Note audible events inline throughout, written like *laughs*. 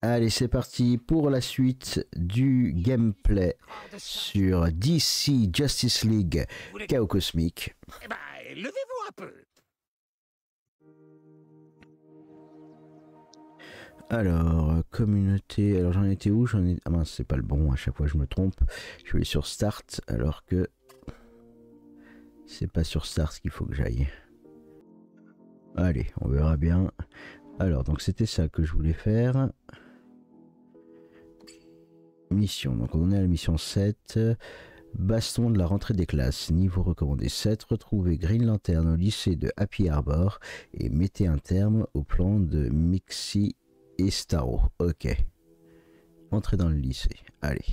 Allez, c'est parti pour la suite du gameplay sur DC Justice League Chaos Cosmique. Eh ben, levez-vous un peu. Alors, communauté. Alors, j'en étais où? J'en ai. Ah mince, c'est pas le bon. À chaque fois, je me trompe. Je vais sur Start, alors que c'est pas sur Start qu'il faut que j'aille. Allez, on verra bien. Alors, donc c'était ça que je voulais faire. Mission. Donc, on est à la mission 7. Baston de la rentrée des classes, niveau recommandé 7, retrouvez Green Lantern au lycée de Happy Harbor et mettez un terme au plan de Mixi et Starro. Ok. Entrez dans le lycée. Allez.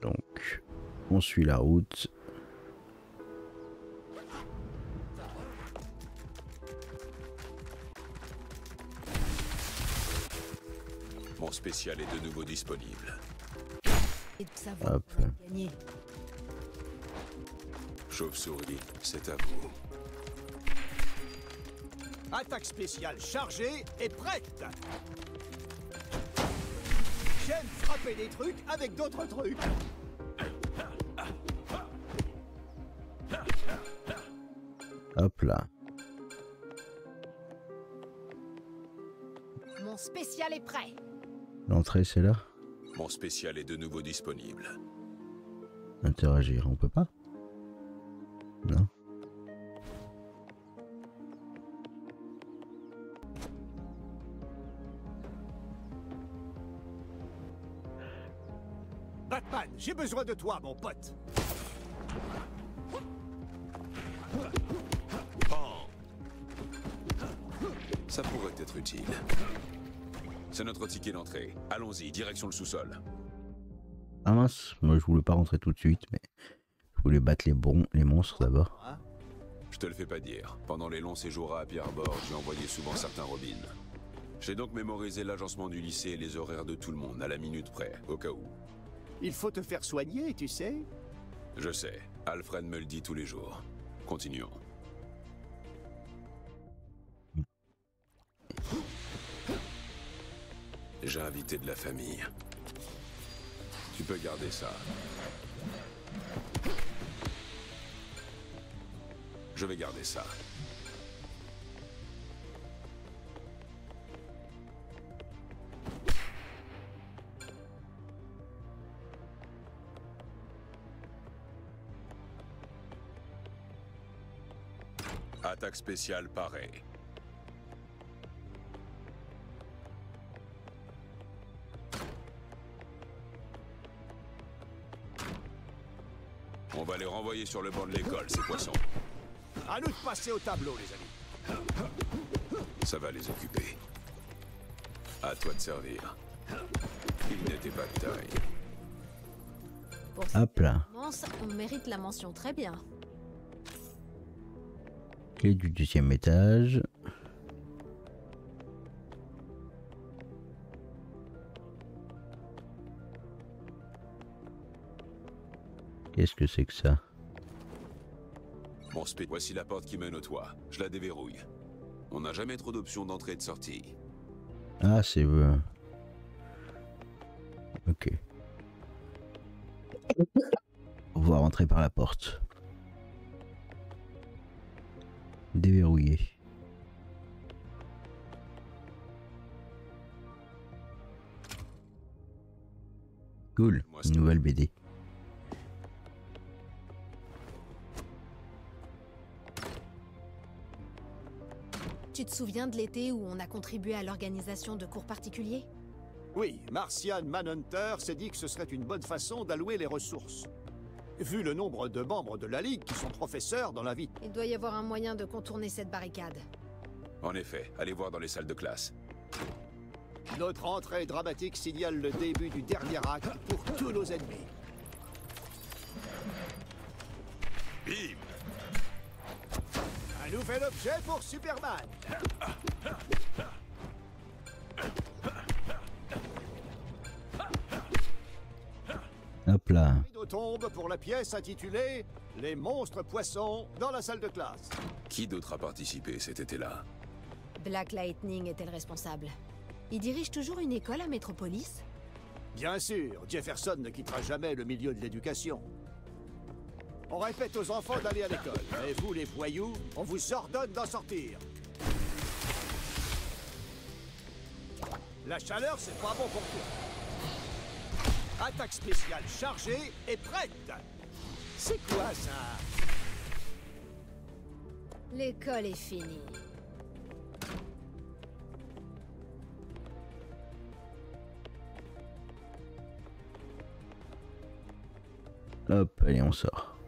Donc, on suit la route. Mon spécial est de nouveau disponible. Et de savoir Hop. Chauve-souris, c'est à vous. Attaque spéciale chargée et prête. J'aime frapper des trucs avec d'autres trucs. Hop là. Mon spécial est prêt. L'entrée, c'est là. Mon spécial est de nouveau disponible. Interagir, on peut pas Non. Batman, j'ai besoin de toi, mon pote. Ça pourrait être utile. C'est notre ticket d'entrée. Allons-y, direction le sous-sol. Ah mince, moi je voulais pas rentrer tout de suite, mais je voulais battre les bons, les monstres d'abord. Je te le fais pas dire. Pendant les longs séjours à Happy Harbor, j'ai envoyé souvent certains Robins. J'ai donc mémorisé l'agencement du lycée et les horaires de tout le monde, à la minute près, au cas où. Il faut te faire soigner, tu sais. Je sais, Alfred me le dit tous les jours. Continuons. J'ai invité de la famille. Tu peux garder ça. Je vais garder ça. Attaque spéciale parée. On va les renvoyer sur le banc de l'école, ces poissons. À nous de passer au tableau, les amis. Ça va les occuper. À toi de servir. Ils n'étaient pas de taille. Pour cette Hop là. on mérite la mention très bien. Clé du deuxième étage. Qu'est-ce que c'est que ça Mon spé... Voici la porte qui mène au toit. Je la déverrouille. On n'a jamais trop d'options d'entrée et de sortie. Ah, c'est... euh, Ok. On va rentrer par la porte. Déverrouillé. Cool, nouvelle BD. Tu te souviens de l'été où on a contribué à l'organisation de cours particuliers? Oui, Martian Manhunter s'est dit que ce serait une bonne façon d'allouer les ressources. Vu le nombre de membres de la Ligue qui sont professeurs dans la vie. Il doit y avoir un moyen de contourner cette barricade. En effet, allez voir dans les salles de classe. Notre entrée dramatique signale le début du dernier acte pour tous nos ennemis. Bim Un nouvel objet pour Superman. Hop là. Tombe pour la pièce intitulée Les monstres poissons dans la salle de classe. Qui d'autre a participé cet été-là? Black Lightning était le responsable? Il dirige toujours une école à Metropolis Bien sûr, Jefferson ne quittera jamais le milieu de l'éducation. On répète aux enfants d'aller à l'école. Et vous, les voyous, on vous ordonne d'en sortir. La chaleur, c'est pas bon pour toi. Attaque spéciale chargée et prête. C'est quoi ça? L'école est finie. Hop, allez, on sort.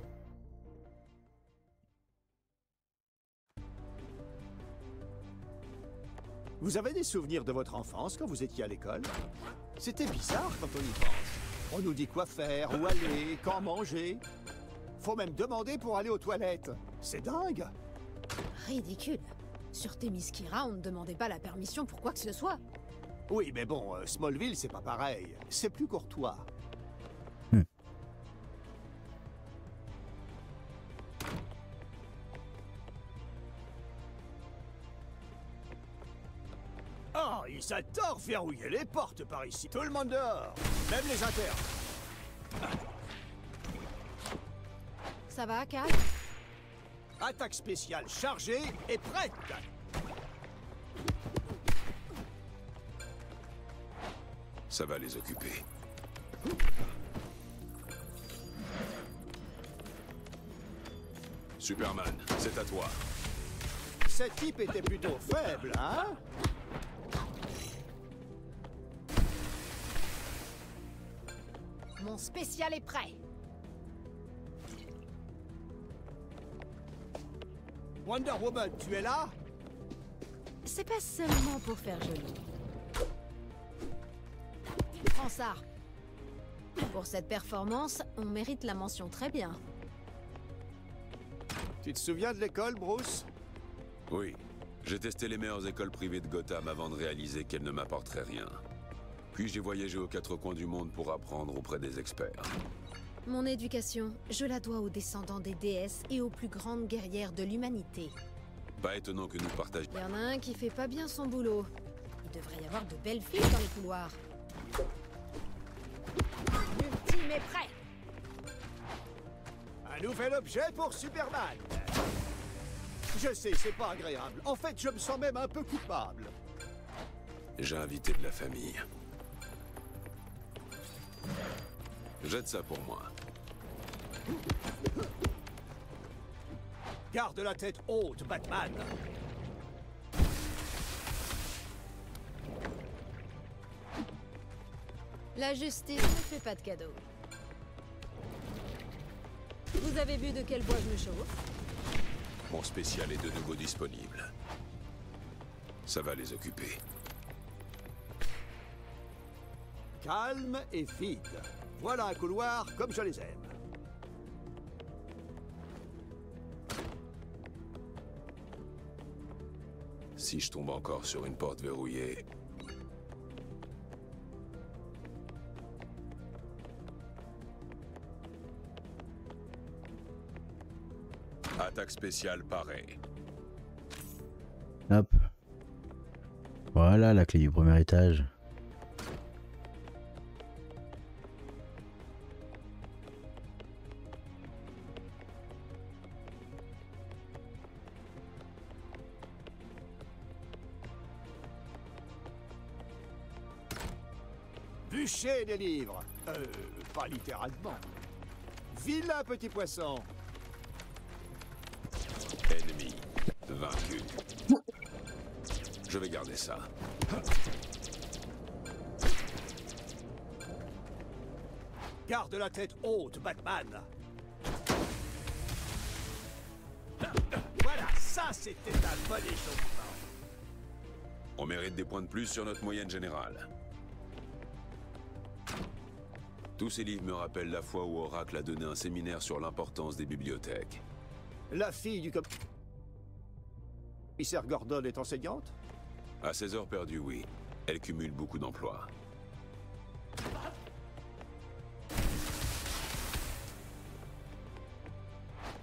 Vous avez des souvenirs de votre enfance quand vous étiez à l'école? C'était bizarre quand on y pense. On nous dit quoi faire, où aller, quand manger. Faut même demander pour aller aux toilettes. C'est dingue Ridicule. Sur Themyscira, on ne demandait pas la permission pour quoi que ce soit. Oui, mais bon, euh, Smallville, c'est pas pareil. C'est plus courtois. Ils adorent verrouiller les portes par ici. Tout le monde dehors, même les internes. Ça va, Cal Attaque spéciale chargée et prête Ça va les occuper. Superman, c'est à toi. Cette type était plutôt faible, hein? Mon spécial est prêt. Wonder Woman, tu es là? C'est pas seulement pour faire joli. Prends ça. Pour cette performance, on mérite la mention très bien. Tu te souviens de l'école, Bruce? Oui, j'ai testé les meilleures écoles privées de Gotham avant de réaliser qu'elles ne m'apporteraient rien. Puis j'ai voyagé aux quatre coins du monde pour apprendre auprès des experts. Mon éducation, je la dois aux descendants des déesses et aux plus grandes guerrières de l'humanité. Pas étonnant que nous partagions... Il y en a un qui fait pas bien son boulot. Il devrait y avoir de belles filles dans les couloirs. L'ultime est prêt Un nouvel objet pour Superman Je sais, c'est pas agréable. En fait, je me sens même un peu coupable. J'ai invité de la famille. Jette ça pour moi. Garde la tête haute, Batman La justice ne fait pas de cadeaux. Vous avez vu de quel bois je me chauffe? Mon spécial est de nouveau disponible. Ça va les occuper. Calme et vide. Voilà un couloir comme je les aime. Si je tombe encore sur une porte verrouillée... Attaque spéciale pareil. Hop. Voilà la clé du premier étage. Bûcher des livres. Euh, pas littéralement. Vilain petit poisson. Ennemi. Vaincu. Je vais garder ça. Garde la tête haute, Batman. Voilà, ça c'était un bon échauffement. On mérite des points de plus sur notre moyenne générale. Tous ces livres me rappellent la fois où Oracle a donné un séminaire sur l'importance des bibliothèques. La fille du commissaire Gordon est enseignante? À 16 heures perdues, oui. Elle cumule beaucoup d'emplois.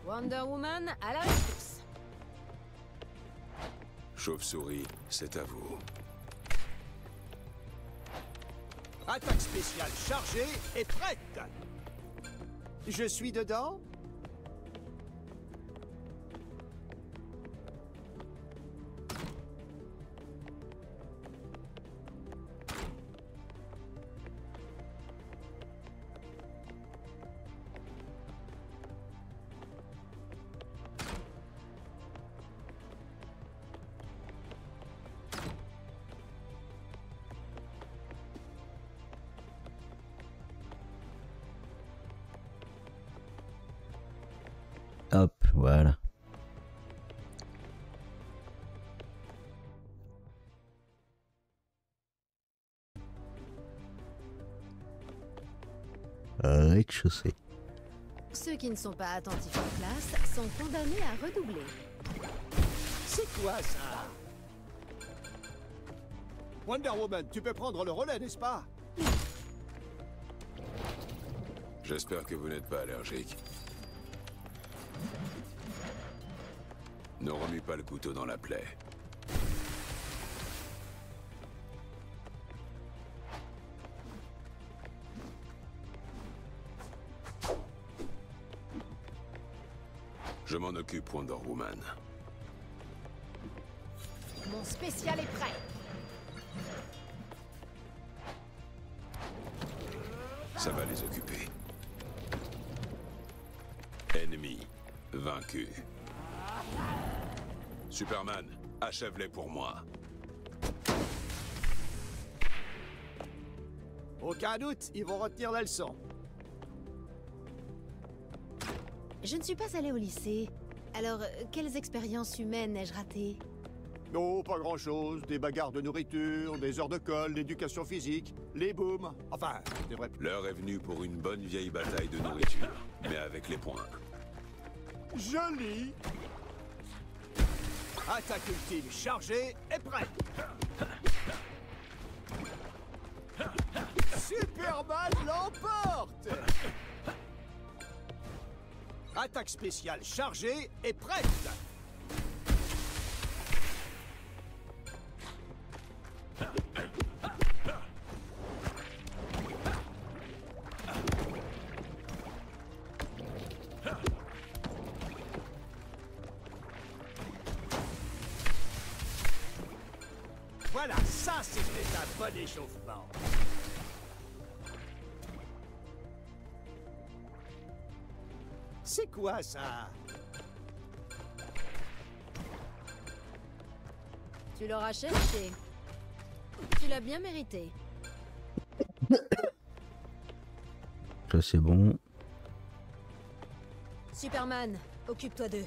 Wonder Woman à la. Chauve-souris, c'est à vous. Attaque spéciale chargée et prête. Je suis dedans voilà. Rez-de-chaussée. Ceux qui ne sont pas attentifs en classe sont condamnés à redoubler. C'est quoi ça? Wonder Woman, tu peux prendre le relais, n'est-ce pas? J'espère que vous n'êtes pas allergique. Ne remue pas le couteau dans la plaie. Je m'en occupe, Wonder Woman. Mon spécial est prêt. Ça va les occuper. Ennemi vaincu. Superman, achève-les pour moi. Aucun doute, ils vont retenir la leçon. Je ne suis pas allée au lycée. Alors, euh, quelles expériences humaines ai-je ratées? Non, pas grand-chose. Des bagarres de nourriture, des heures de colle, l'éducation physique, les booms. Enfin, des vrais... L'heure est venue pour une bonne vieille bataille de nourriture, mais avec les points. Joli Attaque ultime chargée et prête. Superman l'emporte. Attaque spéciale chargée et prête Voilà, ça c'était un bon échauffement. C'est quoi ça? Tu l'auras cherché. Tu l'as bien mérité. Ça c'est bon. Superman, occupe-toi d'eux.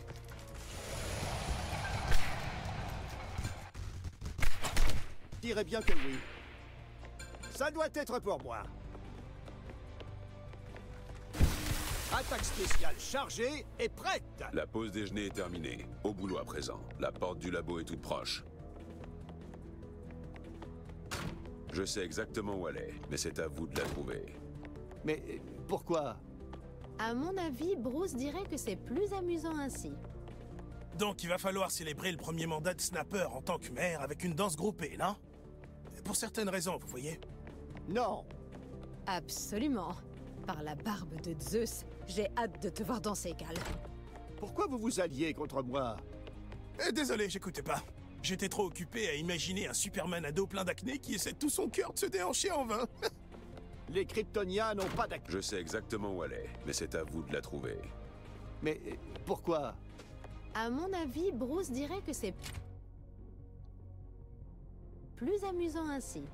Dirais bien que oui. Ça doit être pour moi. Attaque spéciale chargée et prête La pause déjeuner est terminée. Au boulot à présent. La porte du labo est toute proche. Je sais exactement où elle est, mais c'est à vous de la trouver. Mais euh, pourquoi? À mon avis, Bruce dirait que c'est plus amusant ainsi. Donc il va falloir célébrer le premier mandat de Snapper en tant que maire avec une danse groupée, non? Pour certaines raisons, vous voyez. Non Absolument. Par la barbe de Zeus, j'ai hâte de te voir danser, Cal. Pourquoi vous vous alliez contre moi? Euh, désolé, j'écoutais pas. J'étais trop occupé à imaginer un Superman ado plein d'acné qui essaie de tout son cœur de se déhancher en vain. *laughs* Les Kryptoniens n'ont pas d'acné. Je sais exactement où elle est, mais c'est à vous de la trouver. Mais euh, pourquoi? À mon avis, Bruce dirait que c'est plus amusant ainsi.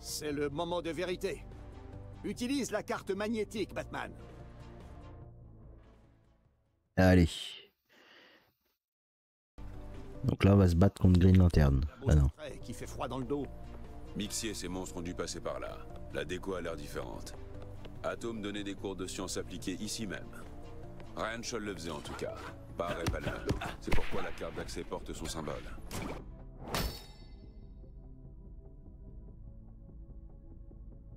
C'est le moment de vérité. Utilise la carte magnétique, Batman. Allez. Donc là, on va se battre contre Green Lantern. Ah non. Qui fait froid dans le dos. Mixi et ses monstres ont dû passer par là. La déco a l'air différente. Atom donnait des cours de sciences appliquées ici même. Ryan Scholl le faisait en tout cas. Pas pas le même. C'est pourquoi la carte d'accès porte son symbole.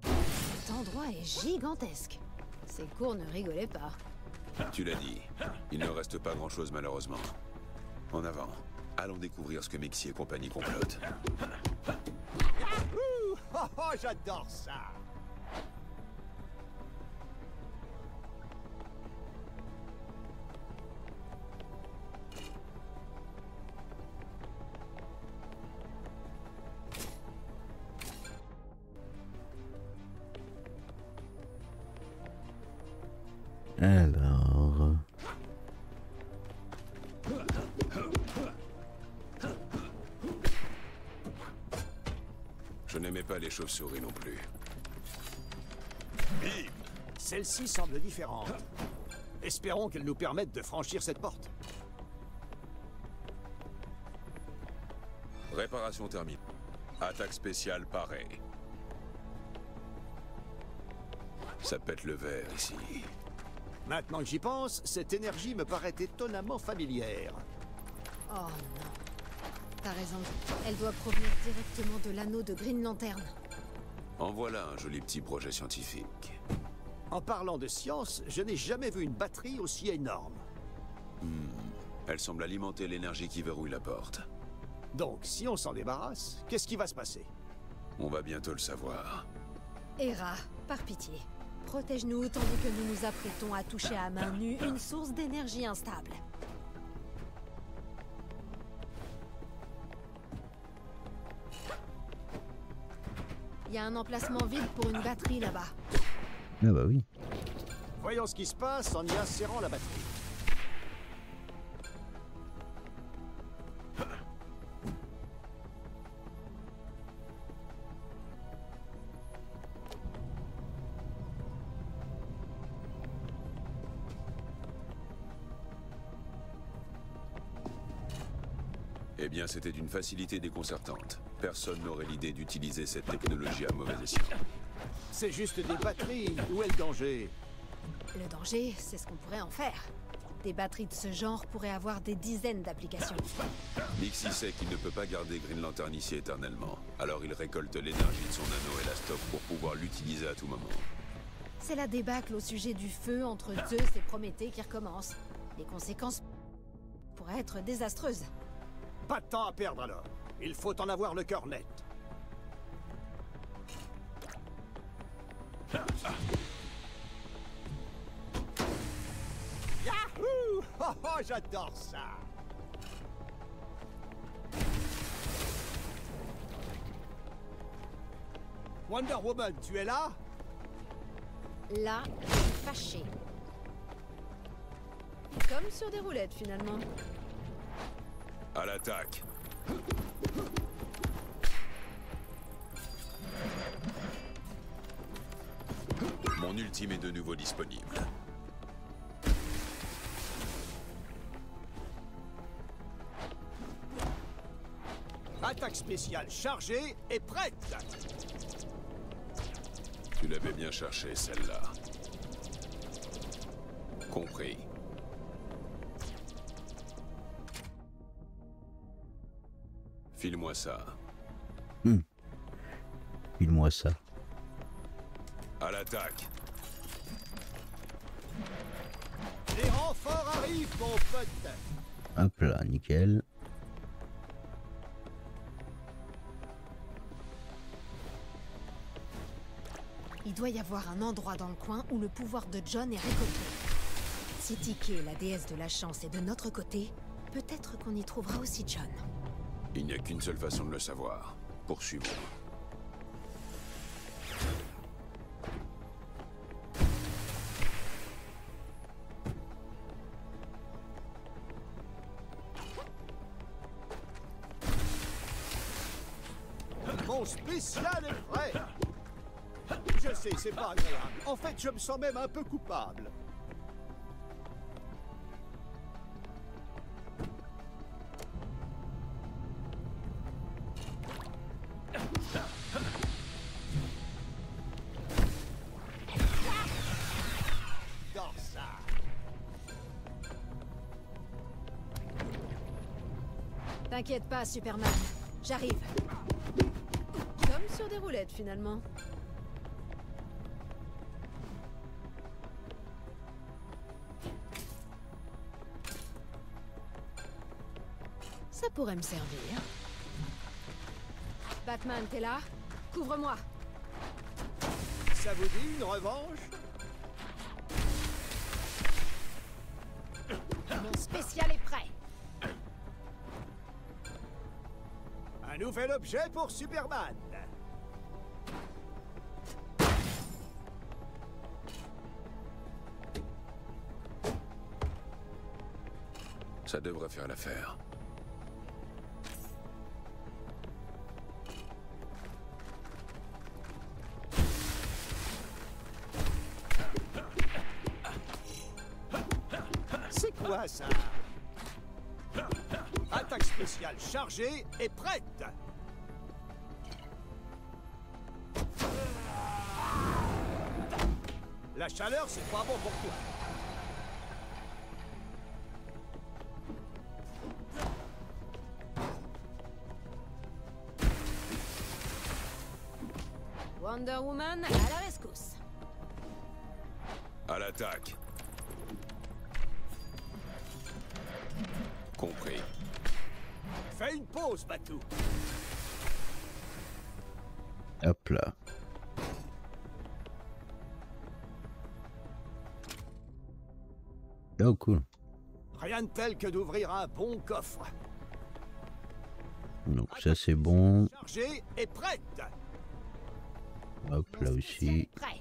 Cet endroit est gigantesque. Ces cours ne rigolaient pas. Tu l'as dit. Il ne reste pas grand-chose malheureusement. En avant. Allons découvrir ce que Mixi et compagnie complotent. *laughs* Oh, oh, j'adore ça chauves-souris non plus. Celle-ci semble différente. Espérons qu'elle nous permette de franchir cette porte. Réparation terminée. Attaque spéciale parée. Ça pète le verre ici. Maintenant que j'y pense, cette énergie me paraît étonnamment familière. Oh non. T'as raison. Elle doit provenir directement de l'anneau de Green Lantern. En voilà un joli petit projet scientifique. En parlant de science, je n'ai jamais vu une batterie aussi énorme. Elle semble alimenter l'énergie qui verrouille la porte. Donc, si on s'en débarrasse, qu'est-ce qui va se passer? On va bientôt le savoir. Hera, par pitié, protège-nous tandis que nous nous apprêtons à toucher à main nue une source d'énergie instable. Il y a un emplacement vide pour une batterie là-bas. Ah bah oui. Voyons ce qui se passe en y insérant la batterie. Eh bien, c'était d'une facilité déconcertante. Personne n'aurait l'idée d'utiliser cette technologie à mauvais escient. C'est juste des batteries. Où est le danger? Le danger, c'est ce qu'on pourrait en faire. Des batteries de ce genre pourraient avoir des dizaines d'applications. Nixie sait qu'il ne peut pas garder Green Lantern ici éternellement. Alors il récolte l'énergie de son anneau et la stocke pour pouvoir l'utiliser à tout moment. C'est la débâcle au sujet du feu entre Zeus et Prométhée qui recommence. Les conséquences pourraient être désastreuses. Pas de temps à perdre alors. Il faut en avoir le cœur net. Yahoo Oh, oh, j'adore ça Wonder Woman, tu es là? Là, fâchée. Comme sur des roulettes finalement. À l'attaque Mon ultime est de nouveau disponible. Attaque spéciale chargée et prête Tu l'avais bien cherché, celle-là. Compris. File-moi ça. File-moi ça. À l'attaque Les renforts arrivent, mon pote Hop là, nickel. Il doit y avoir un endroit dans le coin où le pouvoir de John est récolté. Si Tiki, la déesse de la chance, est de notre côté, peut-être qu'on y trouvera aussi John. Il n'y a qu'une seule façon de le savoir. Poursuivons. Mon spécial est prêt Je sais, c'est pas agréable. En fait, je me sens même un peu coupable. T'inquiète pas, Superman. J'arrive. Comme sur des roulettes, finalement. Ça pourrait me servir. Batman, t'es là? Couvre-moi. Ça vous dit une revanche? Nouvel objet pour Superman. Ça devrait faire l'affaire. Spéciale chargée et prête La chaleur, c'est pas bon pour toi. Wonder Woman à la rescousse. À l'attaque. Compris. Fais une pause, Batou. Hop là. Oh cool. Rien de tel que d'ouvrir un bon coffre. Donc ça c'est bon. Chargée et prête Hop là aussi. Prêt.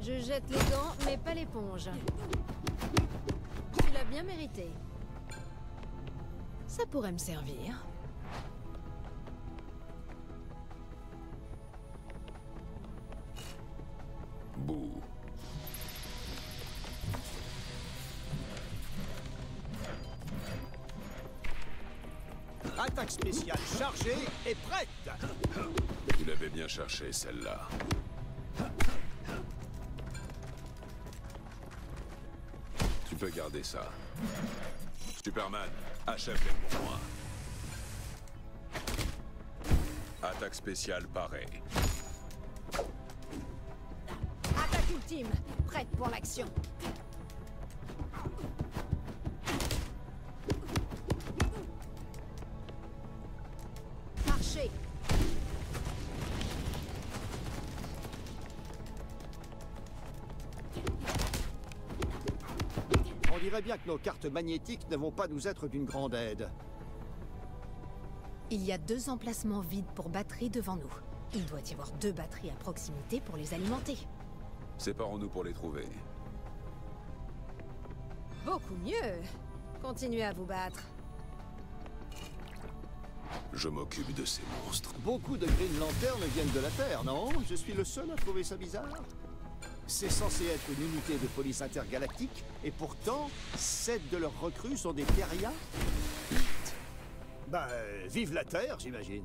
Je jette les gants, mais pas l'éponge. Tu l'as bien mérité. Ça pourrait me servir. Spéciale chargée et prête Tu l'avais bien cherché, celle-là. Tu peux garder ça. Superman, achève-les pour moi. Attaque spéciale parée. Attaque ultime, prête pour l'action. On dirait bien que nos cartes magnétiques ne vont pas nous être d'une grande aide. Il y a deux emplacements vides pour batteries devant nous. Il doit y avoir deux batteries à proximité pour les alimenter. Séparons-nous pour les trouver. Beaucoup mieux. Continuez à vous battre. Je m'occupe de ces monstres. Beaucoup de Green Lantern viennent de la Terre, non? Je suis le seul à trouver ça bizarre C'est censé être une unité de police intergalactique, et pourtant, sept de leurs recrues sont des terriens Bah, euh, vive la Terre, j'imagine.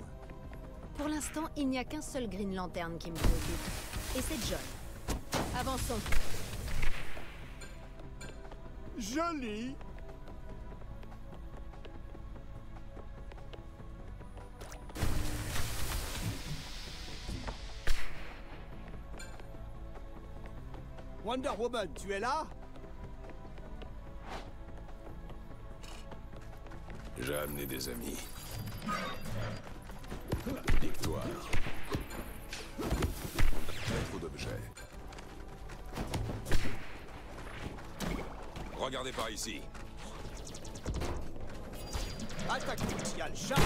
Pour l'instant, il n'y a qu'un seul Green Lantern qui me préoccupe. Et c'est John. Avançons. Joli Wonder Woman, tu es là? J'ai amené des amis. Victoire. J'ai trop d'objets. Regardez par ici. Attaque spéciale chargée.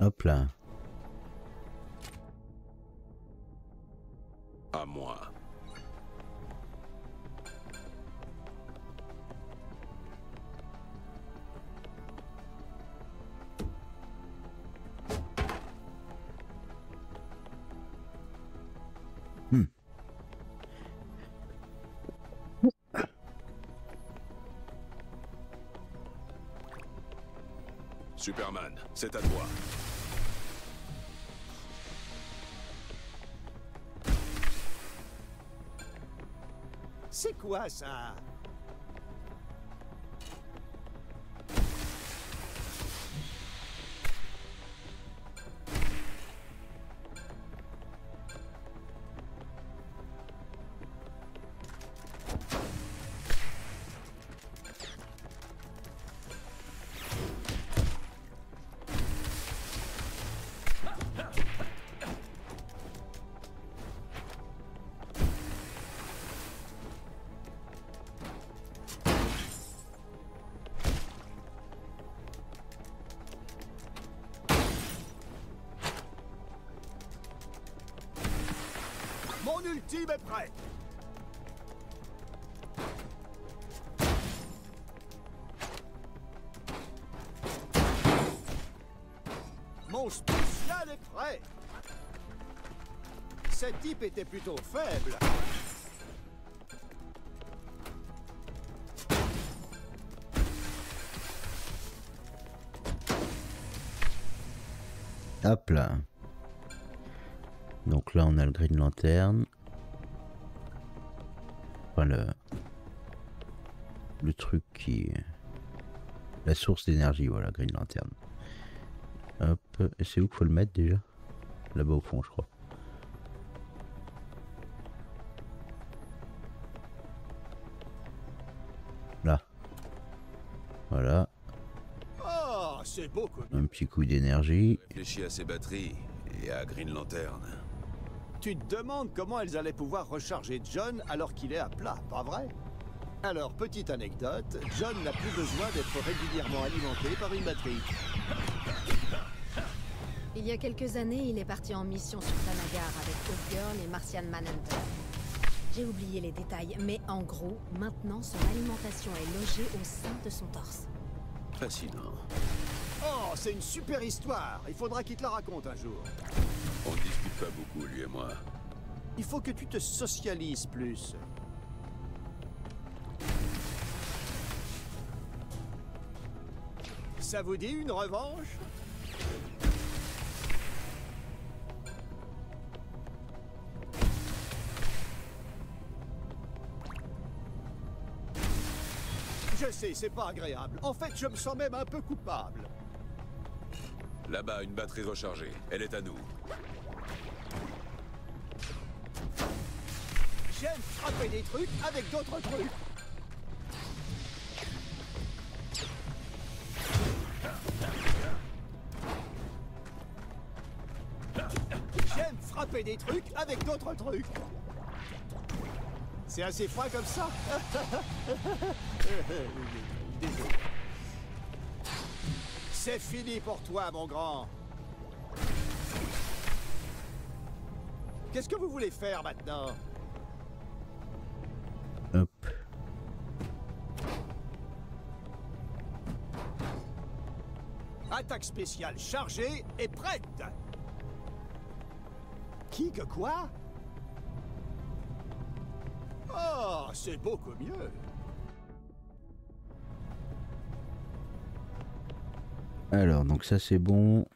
Hop là. Superman, c'est à toi. C'est quoi ça? Plutôt faible. Hop là. Donc là, on a le Green Lantern. Enfin, le, le truc qui... La source d'énergie, voilà, Green Lantern. Hop, et c'est où qu'il faut le mettre déjà? Là-bas au fond, je crois. Petit coup d'énergie. Réfléchis à ces batteries et à Green Lantern. Tu te demandes comment elles allaient pouvoir recharger John alors qu'il est à plat, pas vrai? Alors, petite anecdote, John n'a plus besoin d'être régulièrement alimenté par une batterie. Il y a quelques années, il est parti en mission sur Thanagar avec Hawkgirl et Martian Manhunter. J'ai oublié les détails, mais en gros, maintenant son alimentation est logée au sein de son torse. Fascinant. Oh, c'est une super histoire Il faudra qu'il te la raconte un jour. On ne discute pas beaucoup, lui et moi. Il faut que tu te socialises plus. Ça vous dit une revanche? Je sais, c'est pas agréable. En fait, je me sens même un peu coupable. Là-bas, une batterie rechargée. Elle est à nous. J'aime frapper des trucs avec d'autres trucs. J'aime frapper des trucs avec d'autres trucs. C'est assez froid comme ça *laughs* Désolé. C'est fini pour toi, mon grand. Qu'est-ce que vous voulez faire maintenant? Hop. Attaque spéciale chargée et prête Qui que quoi? Oh, c'est beaucoup mieux Alors, donc ça c'est bon.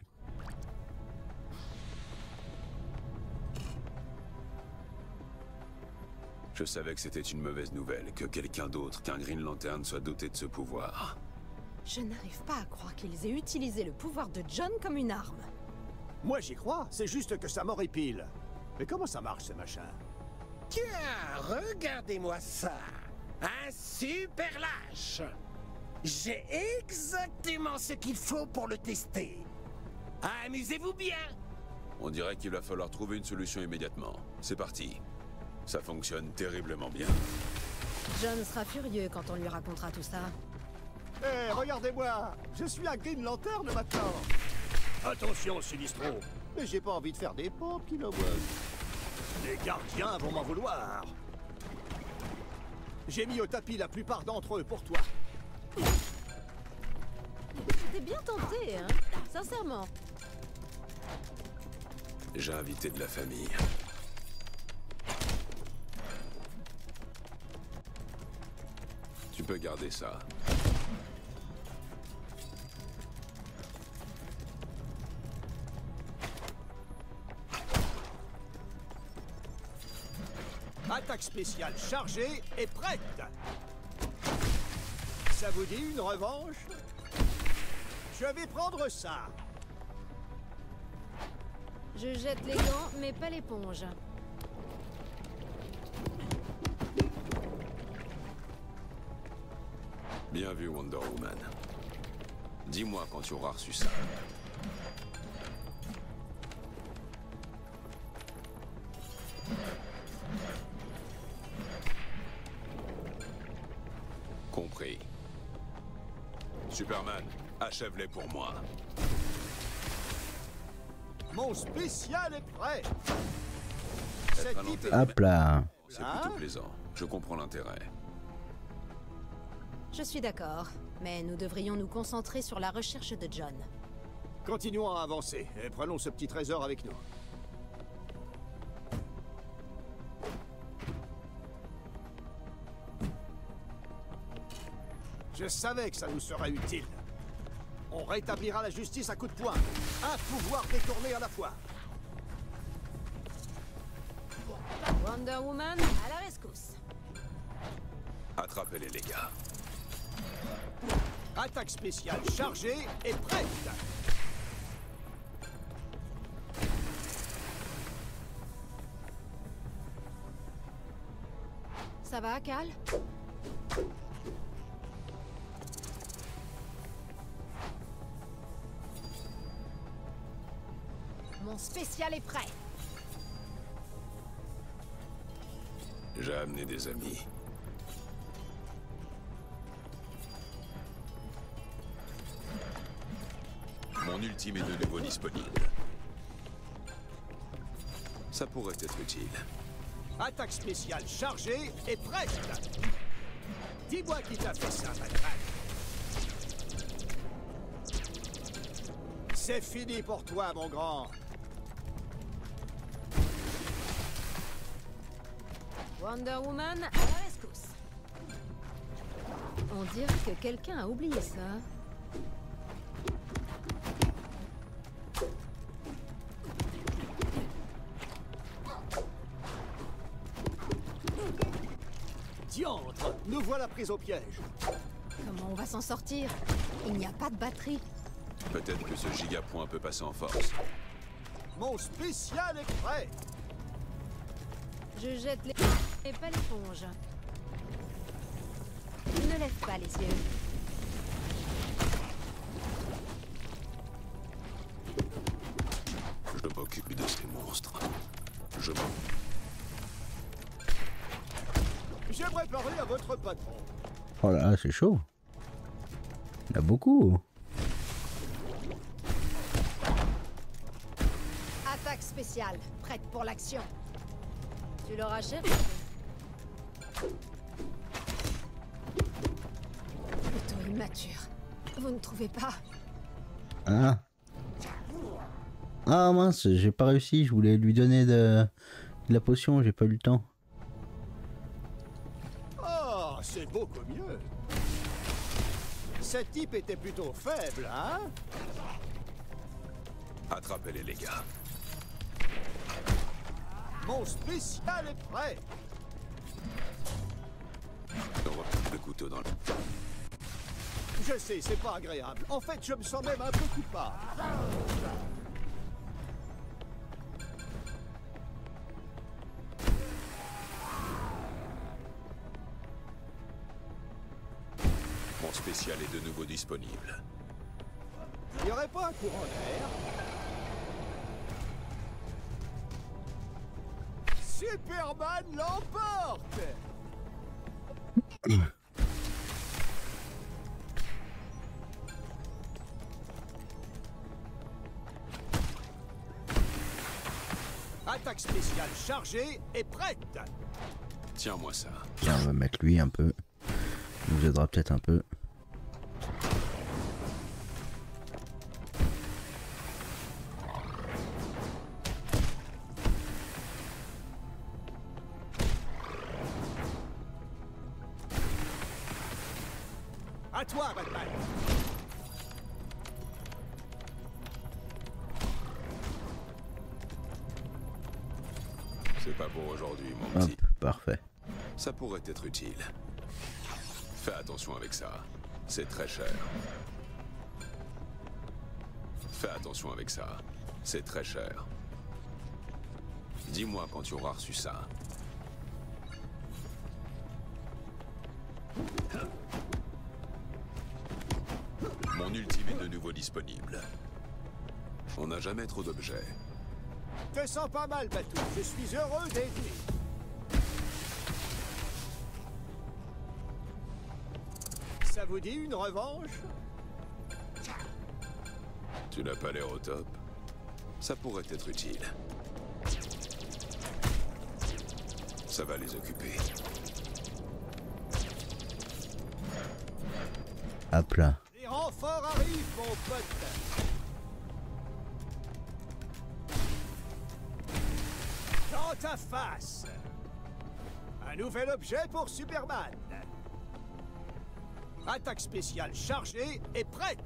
Je savais que c'était une mauvaise nouvelle, que quelqu'un d'autre qu'un Green Lantern soit doté de ce pouvoir. Je n'arrive pas à croire qu'ils aient utilisé le pouvoir de John comme une arme. Moi j'y crois, c'est juste que ça m'horripile. Mais comment ça marche ce machin? Tiens, regardez-moi ça. Un super lâche. J'ai exactement ce qu'il faut pour le tester. Amusez-vous bien. On dirait qu'il va falloir trouver une solution immédiatement. C'est parti. Ça fonctionne terriblement bien. John sera furieux quand on lui racontera tout ça. Hé, regardez-moi Je suis un Green Lantern maintenant Attention, Sinistro Mais j'ai pas envie de faire des pompes qui Les gardiens vont m'en vouloir J'ai mis au tapis la plupart d'entre eux pour toi. J'étais bien tenté, hein Sincèrement. J'ai invité de la famille. Tu peux garder ça. Attaque spéciale chargée et prête ça vous dit une revanche? Je vais prendre ça Je jette les gants, mais pas l'éponge. Bien vu, Wonder Woman. Dis-moi quand tu auras reçu ça. Achève-les pour moi. Mon spécial est prêt est- Hop là. c'est Hein plutôt plaisant. Je comprends l'intérêt. Je suis d'accord, mais nous devrions nous concentrer sur la recherche de John. Continuons à avancer et prenons ce petit trésor avec nous. Je savais que ça nous serait utile. On rétablira la justice à coups de poing. Un pouvoir détourné à la fois. Wonder Woman, à la rescousse. Attrapez-les, les gars. Attaque spéciale chargée et prête. Ça va, Cal? Mon spécial est prêt. J'ai amené des amis. Mon ultime est de nouveau disponible. Ça pourrait être utile. Attaque spéciale chargée et prête. Dis-moi qui t'a fait ça, Batman. C'est fini pour toi, mon grand. Wonder Woman, à la rescousse. On dirait que quelqu'un a oublié ça. Diantre, nous voilà pris au piège. Comment on va s'en sortir? Il n'y a pas de batterie. Peut-être que ce gigapoint peut passer en force. Mon spécial est prêt. Je jette les... et pas l'éponge. Ne lève pas les yeux. Je m'occupe de ces monstres. Je m'en... J'aimerais parler à votre patron. Oh là là, c'est chaud. Il y en a beaucoup. Attaque spéciale, prête pour l'action. Tu l'auras cherché Vous ne trouvez pas? Ah. Ah mince, j'ai pas réussi. Je voulais lui donner de, de la potion, j'ai pas eu le temps. Oh, c'est beaucoup mieux. Cette type était plutôt faible, hein? Attrapez-les, les gars. Mon spécial est prêt. On retrouve le couteau dans le... Je sais, c'est pas agréable. En fait, je me sens même un peu coupable. Mon spécial est de nouveau disponible. Il n'y aurait pas un courant d'air? Superman l'emporte *clears throat* Attaque spéciale chargée et prête Tiens-moi ça. Tiens, on va mettre lui un peu. Il nous aidera peut-être un peu. Être utile. Fais attention avec ça. C'est très cher. Fais attention avec ça. C'est très cher. Dis-moi quand tu auras reçu ça. Mon ultime est de nouveau disponible. On n'a jamais trop d'objets. Te sens pas mal, Batou. Je suis heureux d'aider. Ça vous dit une revanche? Tu n'as pas l'air au top Ça pourrait être utile. Ça va les occuper. Hop là. Les renforts arrivent, mon pote. Dans ta face. Un nouvel objet pour Superman. Attaque spéciale chargée et prête.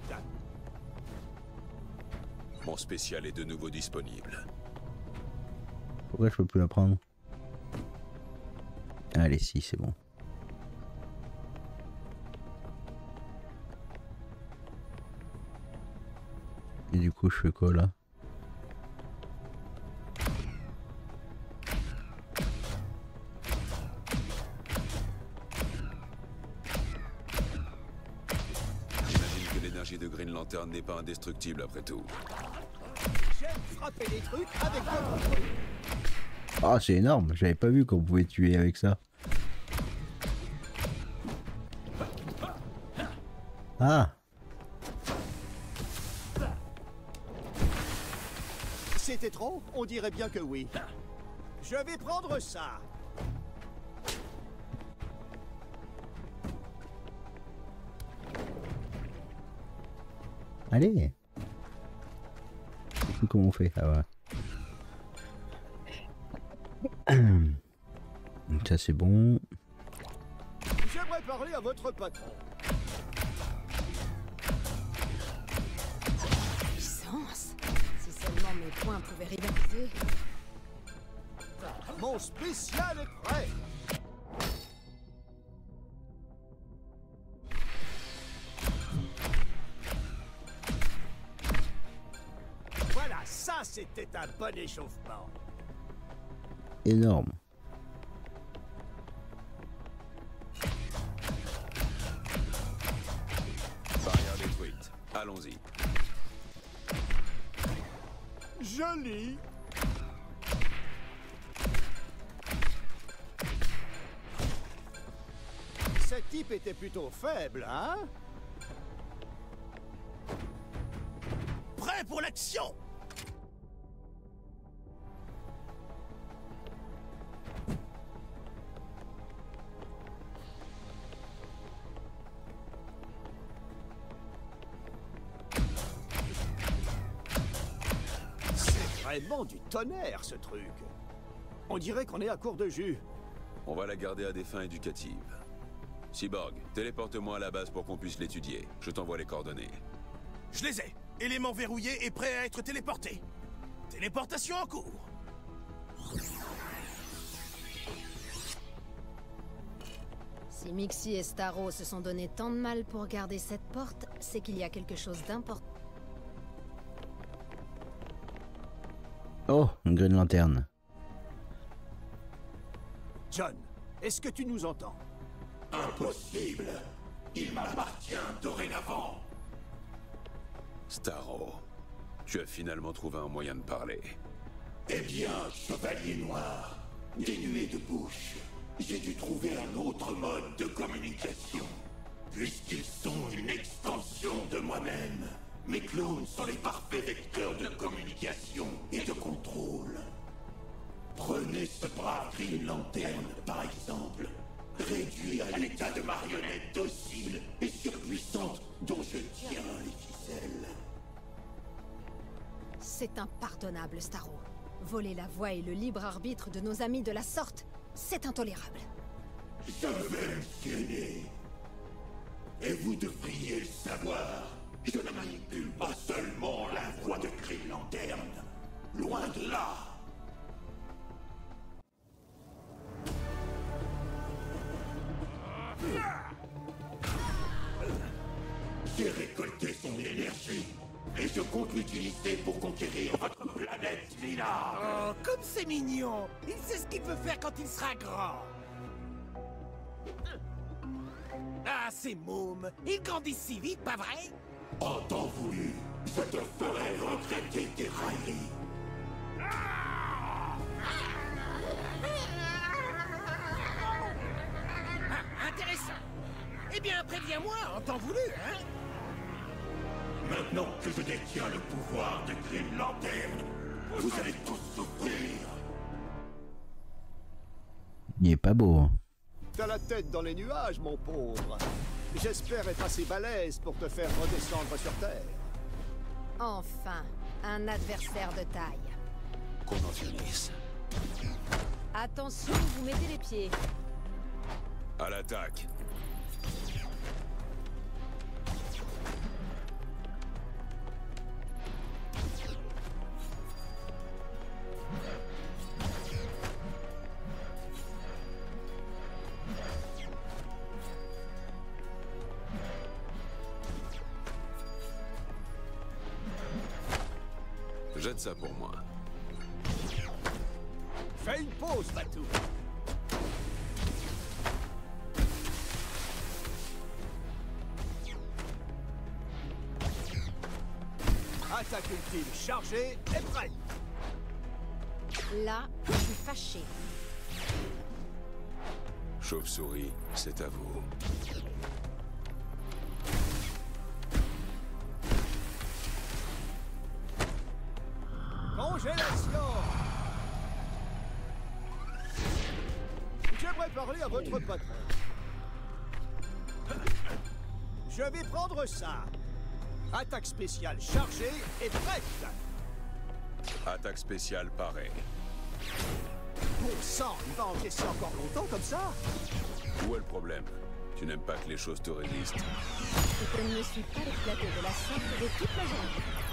Mon spécial est de nouveau disponible. Pourquoi je peux plus la prendre? Allez, si, c'est bon. Et du coup, je fais quoi là? Pas indestructible après tout. J'aime frapper les trucs avec votre truc. Ah, c'est énorme, j'avais pas vu qu'on pouvait tuer avec ça. Ah, C'était trop On dirait bien que oui. Je vais prendre ça. Allez Comment on fait Ah ouais. *coughs* Donc ça c'est bon. J'aimerais parler à votre patron. Puissance Si seulement mes points pouvaient rivaliser. Mon spécial est prêt. C'était un bon échauffement. Énorme. Barrière détruite. Allons-y. Joli. Ce type était plutôt faible, hein? Prêt pour l'action vraiment du tonnerre, ce truc. On dirait qu'on est à court de jus. On va la garder à des fins éducatives. Cyborg, téléporte-moi à la base pour qu'on puisse l'étudier. Je t'envoie les coordonnées. Je les ai. Élément verrouillé et prêt à être téléporté. Téléportation en cours. Si Mixie et Starro se sont donné tant de mal pour garder cette porte, c'est qu'il y a quelque chose d'important. Oh, une green lanterne. John, est-ce que tu nous entends? Impossible Il m'appartient dorénavant Starro, tu as finalement trouvé un moyen de parler. Eh bien, chevalier noir, dénué de bouche, j'ai dû trouver un autre mode de communication. Puisqu'ils sont une extension de moi-même, mes clones sont les parfaits vecteurs de communication et de contrôle. Prenez ce brave Green Lanterne, par exemple. Réduit à l'état de marionnette docile et surpuissante dont je tiens les ficelles. C'est impardonnable, Starro. Voler la voix et le libre arbitre de nos amis de la sorte, c'est intolérable. Je vais me. Et vous devriez le savoir. Je ne manipule pas seulement la voix de Crime Lanterne. Loin de là. J'ai récolté son énergie et je compte l'utiliser pour conquérir votre planète, Lila Oh, comme c'est mignon. Il sait ce qu'il veut faire quand il sera grand. Ah, c'est mômes Ils grandissent si vite, pas vrai? En temps voulu, je te ferai regretter tes railleries. Ah, intéressant Eh bien, préviens-moi en temps voulu, hein Maintenant que je détiens le pouvoir de Green Lantern, vous allez tous souffrir. Il est pas beau. hein. T'as la tête dans les nuages, mon pauvre. J'espère être assez balèze pour te faire redescendre sur Terre. Enfin, un adversaire de taille. Qu'on en finisse. Attention, vous mettez les pieds. À l'attaque. Et prête. Là, je suis fâché. Chauve-souris, c'est à vous. Congélation J'aimerais parler à votre patron. Je vais prendre ça. Attaque spéciale chargée et prête. Attaque spéciale parée. Bon sang, il va encaisser encore longtemps comme ça Où est le problème? Tu n'aimes pas que les choses te résistent. Je ne me suis pas éclaté de la sorte de toute la journée.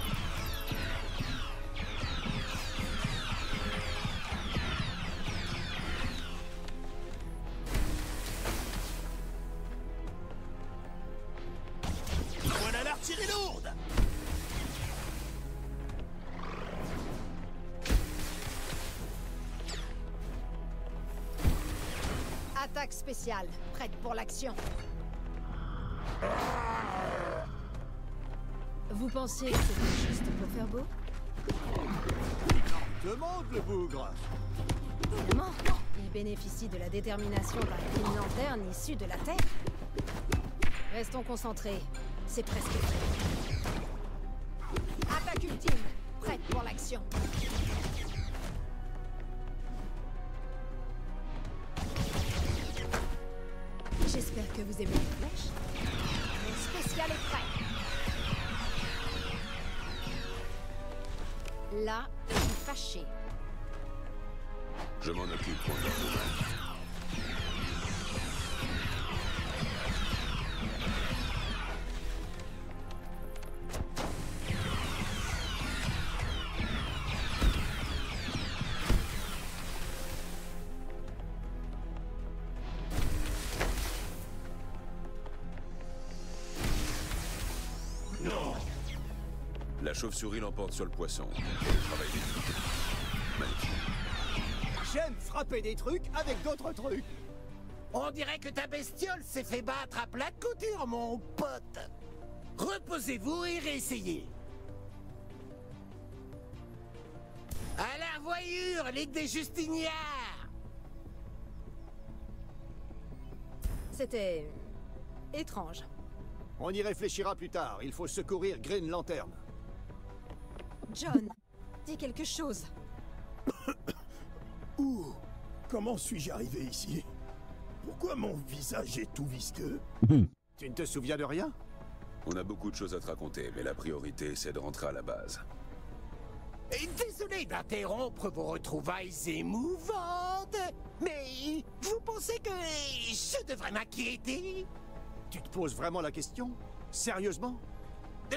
Prête pour l'action. Vous pensiez que c'était juste pour faire beau? Demande le bougre. Évidemment, il bénéficie de la détermination d'un Green Lantern issu de la Terre. Restons concentrés, c'est presque fait. La chauve-souris l'emporte sur le poisson. Quel travail d'équipe. Magnifique. J'aime frapper des trucs avec d'autres trucs. On dirait que ta bestiole s'est fait battre à plat de couture, mon pote Reposez-vous et réessayez À la revoyure, Ligue des Justinières C'était... étrange. On y réfléchira plus tard. Il faut secourir Green Lantern. John, dis quelque chose. *coughs* Ouh, comment suis-je arrivé ici? Pourquoi mon visage est tout visqueux? Tu ne te souviens de rien? On a beaucoup de choses à te raconter, mais la priorité, c'est de rentrer à la base. Et Désolé d'interrompre vos retrouvailles émouvantes, mais vous pensez que je devrais m'inquiéter? Tu te poses vraiment la question? Sérieusement?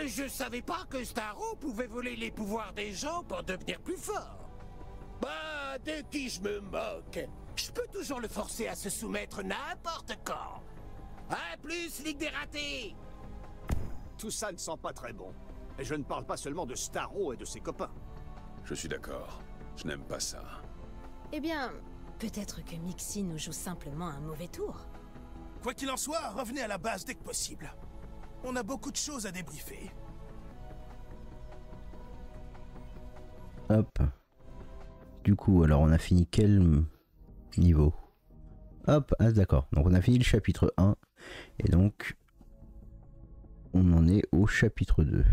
Je savais pas que Starro pouvait voler les pouvoirs des gens pour devenir plus fort. Bah, de qui je me moque? Je peux toujours le forcer à se soumettre n'importe quand. À plus, Ligue des ratés Tout ça ne sent pas très bon. Et je ne parle pas seulement de Starro et de ses copains. Je suis d'accord. Je n'aime pas ça. Eh bien, peut-être que Mixi nous joue simplement un mauvais tour. Quoi qu'il en soit, revenez à la base dès que possible. On a beaucoup de choses à débriefer. Hop. Du coup, alors on a fini quel niveau? Hop, ah d'accord. Donc on a fini le chapitre 1. Et donc, on en est au chapitre 2.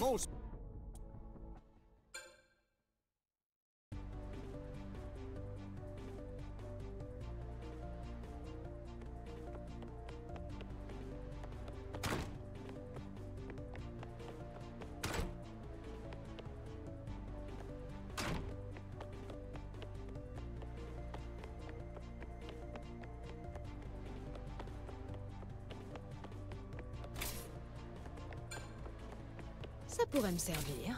Bon, pourrait me servir.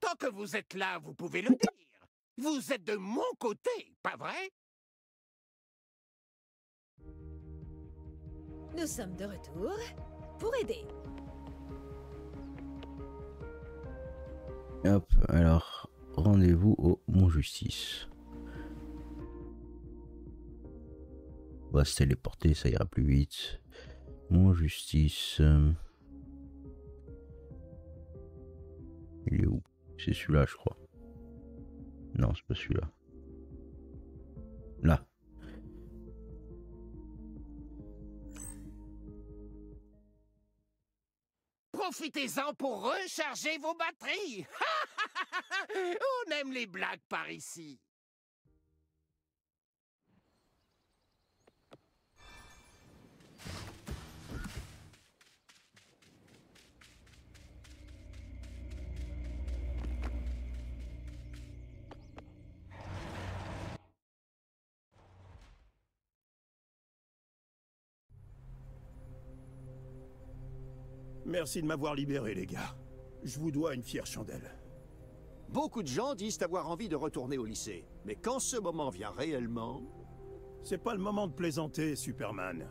Tant que vous êtes là, vous pouvez le dire. Vous êtes de mon côté, pas vrai? Nous sommes de retour pour aider. Justice. On va se téléporter, ça ira plus vite. Mont Justice. euh, Il est où? C'est celui-là, je crois. Non, c'est pas celui-là. Là. Profitez-en pour recharger vos batteries. On aime les blagues par ici. Merci de m'avoir libéré, les gars. Je vous dois une fière chandelle. Beaucoup de gens disent avoir envie de retourner au lycée. Mais quand ce moment vient réellement... C'est pas le moment de plaisanter, Superman.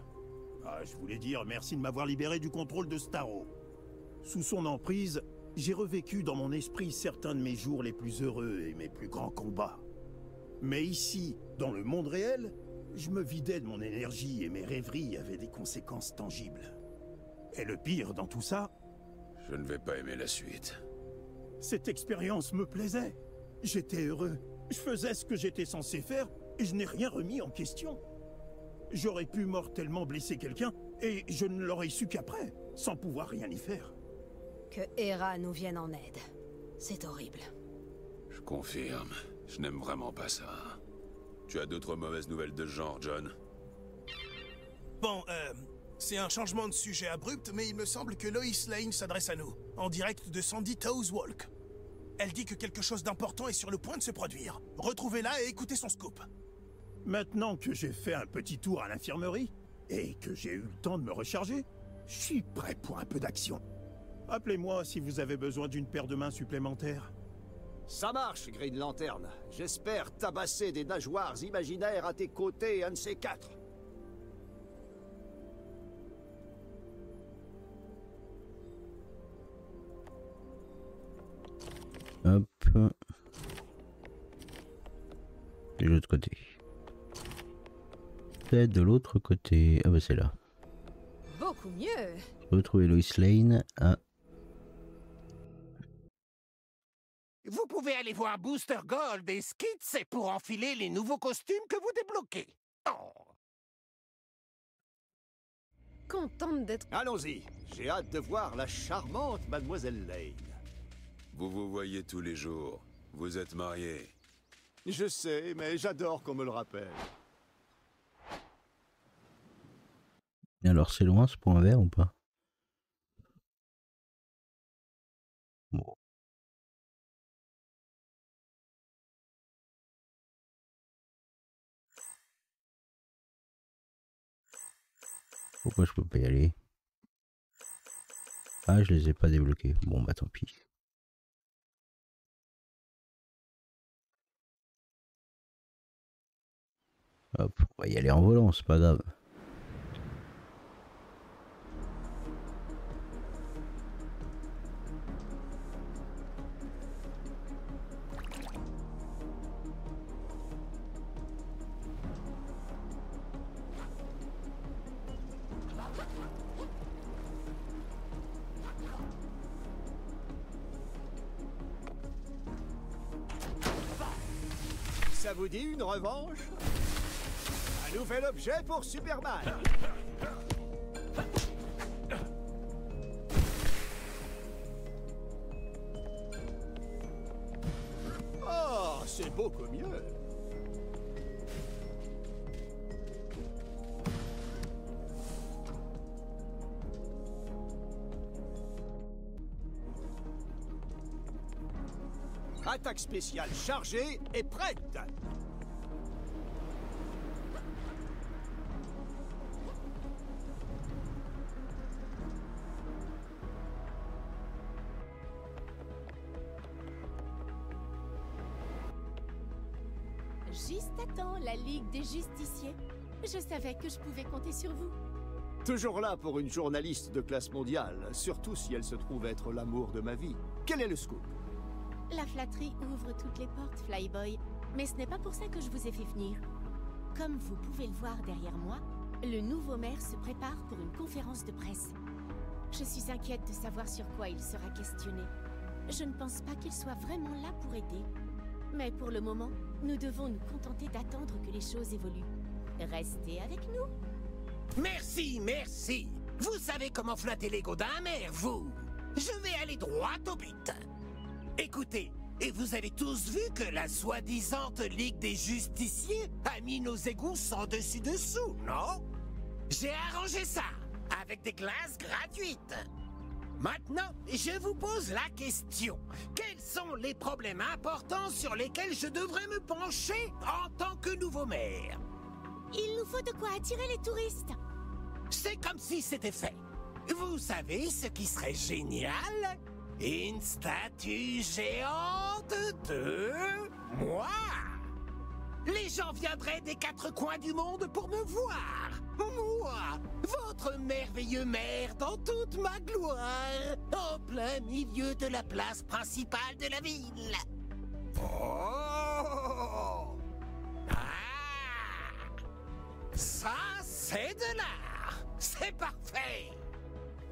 Ah, je voulais dire merci de m'avoir libéré du contrôle de Starro. Sous son emprise, j'ai revécu dans mon esprit certains de mes jours les plus heureux et mes plus grands combats. Mais ici, dans le monde réel, je me vidais de mon énergie et mes rêveries avaient des conséquences tangibles. Et le pire dans tout ça, Je ne vais pas aimer la suite. Cette expérience me plaisait. J'étais heureux. Je faisais ce que j'étais censé faire et je n'ai rien remis en question. J'aurais pu mortellement blesser quelqu'un et je ne l'aurais su qu'après, sans pouvoir rien y faire. Que Hera nous vienne en aide. C'est horrible. Je confirme. Je n'aime vraiment pas ça. Tu as d'autres mauvaises nouvelles de ce genre, John? Bon, euh, c'est un changement de sujet abrupt, mais il me semble que Lois Lane s'adresse à nous, en direct de Sandy Toes Walk. Elle dit que quelque chose d'important est sur le point de se produire. Retrouvez-la et écoutez son scoop. Maintenant que j'ai fait un petit tour à l'infirmerie et que j'ai eu le temps de me recharger, je suis prêt pour un peu d'action. Appelez-moi si vous avez besoin d'une paire de mains supplémentaires. Ça marche, Green Lantern. J'espère tabasser des nageoires imaginaires à tes côtés, un de ces quatre. Hop. De l'autre côté. Peut-être de l'autre côté. Ah bah c'est là. Beaucoup mieux. Retrouver Lois Lane. Ah, Vous pouvez aller voir Booster Gold et Skits pour enfiler les nouveaux costumes que vous débloquez. Oh. Contente d'être... Allons-y. J'ai hâte de voir la charmante Mademoiselle Lane. Vous vous voyez tous les jours. Vous êtes mariés. Je sais, mais j'adore qu'on me le rappelle. Alors c'est loin ce point vert ou pas? Bon. Pourquoi je peux pas y aller? Ah, je les ai pas débloqués. Bon, bah tant pis. Hop, on va y aller en volant, c'est pas grave. Ça vous dit une revanche? Nouvel objet pour Superman. Oh, c'est beaucoup mieux. Attaque spéciale chargée et prête des Justiciers. Je savais que je pouvais compter sur vous. Toujours là pour une journaliste de classe mondiale, surtout si elle se trouve être l'amour de ma vie. Quel est le scoop? La flatterie ouvre toutes les portes, Flyboy. Mais ce n'est pas pour ça que je vous ai fait venir. Comme vous pouvez le voir derrière moi, le nouveau maire se prépare pour une conférence de presse. Je suis inquiète de savoir sur quoi il sera questionné. Je ne pense pas qu'il soit vraiment là pour aider. Mais pour le moment, nous devons nous contenter d'attendre que les choses évoluent. Restez avec nous. Merci, merci. Vous savez comment flatter l'ego d'un maire, vous. Je vais aller droit au but. Écoutez, et vous avez tous vu que la soi-disante Ligue des Justiciers a mis nos égouts sans dessus-dessous, non? J'ai arrangé ça, avec des glaces gratuites. Maintenant, je vous pose la question. Quels sont les problèmes importants sur lesquels je devrais me pencher en tant que nouveau maire? Il nous faut de quoi attirer les touristes. C'est comme si c'était fait. Vous savez ce qui serait génial? Une statue géante de moi Les gens viendraient des quatre coins du monde pour me voir. Moi Votre merveilleux maire dans toute ma gloire En plein milieu de la place principale de la ville. Oh. Ah. Ça, c'est de l'art. C'est parfait.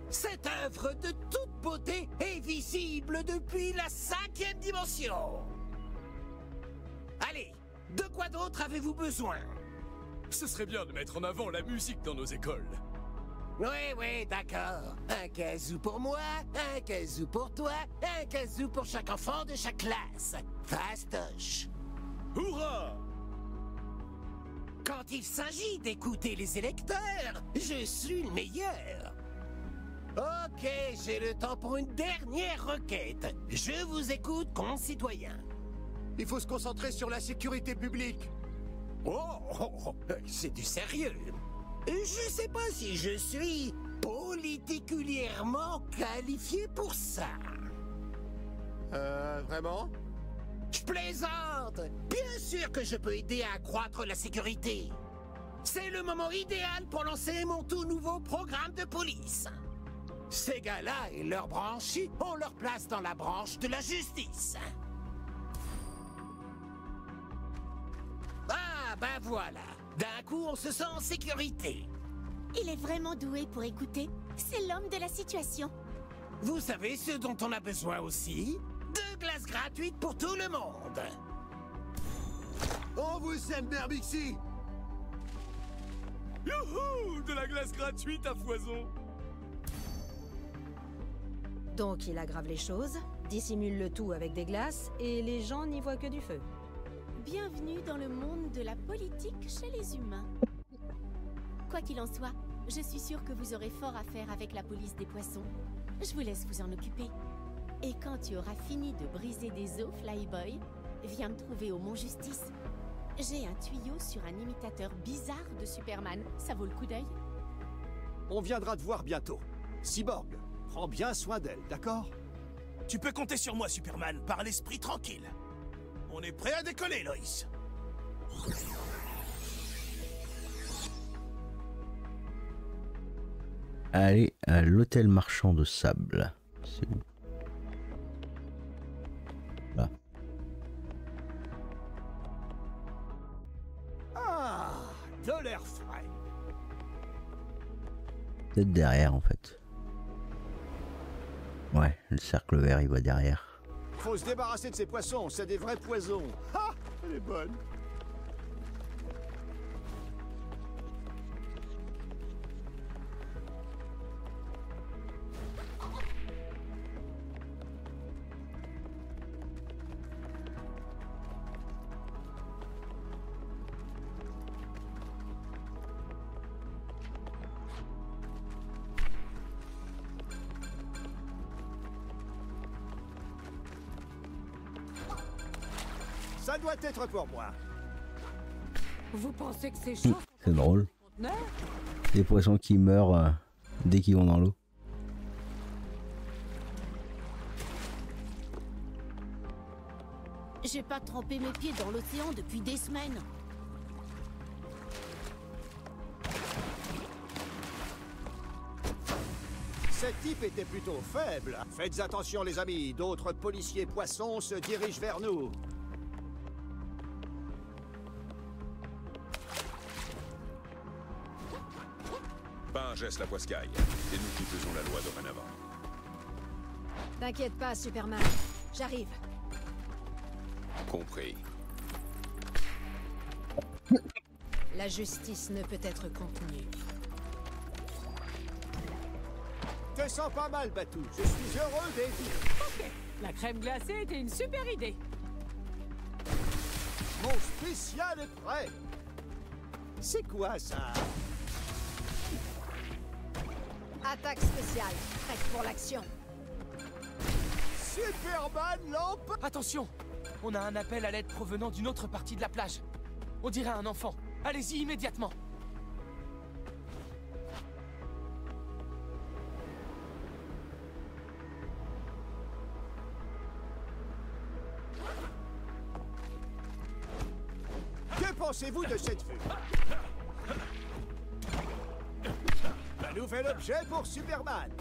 Cette œuvre de toute beauté est visible depuis la cinquième dimension. Allez, de quoi d'autre avez-vous besoin? Ce serait bien de mettre en avant la musique dans nos écoles. Oui, oui, d'accord. Un kazoo pour moi, un kazoo pour toi, un kazoo pour chaque enfant de chaque classe. Fastoche. Hurrah Quand il s'agit d'écouter les électeurs, je suis le meilleur. Ok, j'ai le temps pour une dernière requête. Je vous écoute, concitoyens. Il faut se concentrer sur la sécurité publique. Oh, oh, oh, c'est du sérieux. Je sais pas si je suis politiculièrement qualifié pour ça. Euh, vraiment? Je plaisante Bien sûr que je peux aider à accroître la sécurité. C'est le moment idéal pour lancer mon tout nouveau programme de police. Ces gars-là et leurs branchies ont leur place dans la branche de la justice. Ben voilà. D'un coup, on se sent en sécurité. Il est vraiment doué pour écouter. C'est l'homme de la situation. Vous savez ce dont on a besoin aussi? Deux glaces gratuites pour tout le monde. On vous aime, Berbixi Youhou De la glace gratuite à foison Donc il aggrave les choses, dissimule le tout avec des glaces, et les gens n'y voient que du feu. Bienvenue dans le monde de la politique chez les humains. Quoi qu'il en soit, Je suis sûre que vous aurez fort à faire avec la police des poissons. Je vous laisse vous en occuper. Et quand tu auras fini de briser des os, Flyboy, viens me trouver au Mont Justice. J'ai un tuyau sur un imitateur bizarre de Superman. Ça vaut le coup d'œil On viendra te voir bientôt. Cyborg, prends bien soin d'elle, d'accord? Tu peux compter sur moi, Superman, par l'esprit tranquille. On est prêt à décoller, Loïs. Allez à l'hôtel marchand de sable. C'est où? Là. Ah, de l'air frais. Peut-être derrière en fait. Ouais, le cercle vert il va derrière. Faut se débarrasser de ces poissons, c'est des vrais poisons. Ah, elle est bonne. Ça doit être pour moi. Vous pensez que c'est chaud C'est drôle. Des poissons qui meurent euh, dès qu'ils vont dans l'eau. J'ai pas trempé mes pieds dans l'océan depuis des semaines. Cette type était plutôt faible. Faites attention les amis, d'autres policiers poissons se dirigent vers nous. Geste la poiscaille. C'est nous qui faisons la loi dorénavant. T'inquiète pas, Superman. J'arrive. Compris. La justice ne peut être contenue. Te sens pas mal, Batou. Je suis heureux d'aider. Ok, la crème glacée était une super idée. Mon spécial est prêt. C'est quoi ça? Attaque spéciale. Prête pour l'action. Superman lampe Attention On a un appel à l'aide provenant d'une autre partie de la plage. On dirait un enfant. Allez-y immédiatement Que pensez-vous de cette vue? Un nouvel objet pour Superman.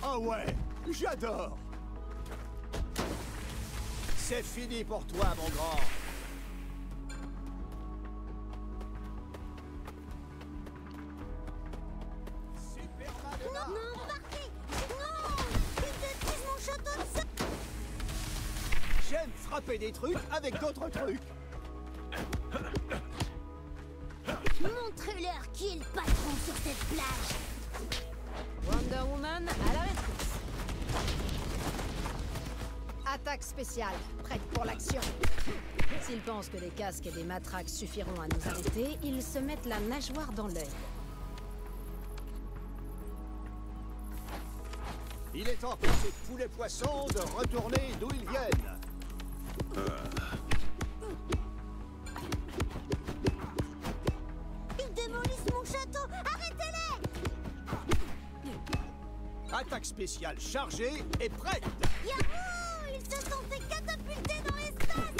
Ah ouais, j'adore. C'est fini pour toi, mon grand. J'aime frapper des trucs avec d'autres trucs. Qui est le patron sur cette plage Wonder Woman à la maîtrise. Attaque spéciale. Prête pour l'action. S'ils pensent que des casques et des matraques suffiront à nous arrêter, ils se mettent la nageoire dans l'œil. Il est temps pour ces poulets poissons de retourner d'où ils viennent. Spéciale chargée et prête. Yahoo Ils se sont fait catapulter dans l'espace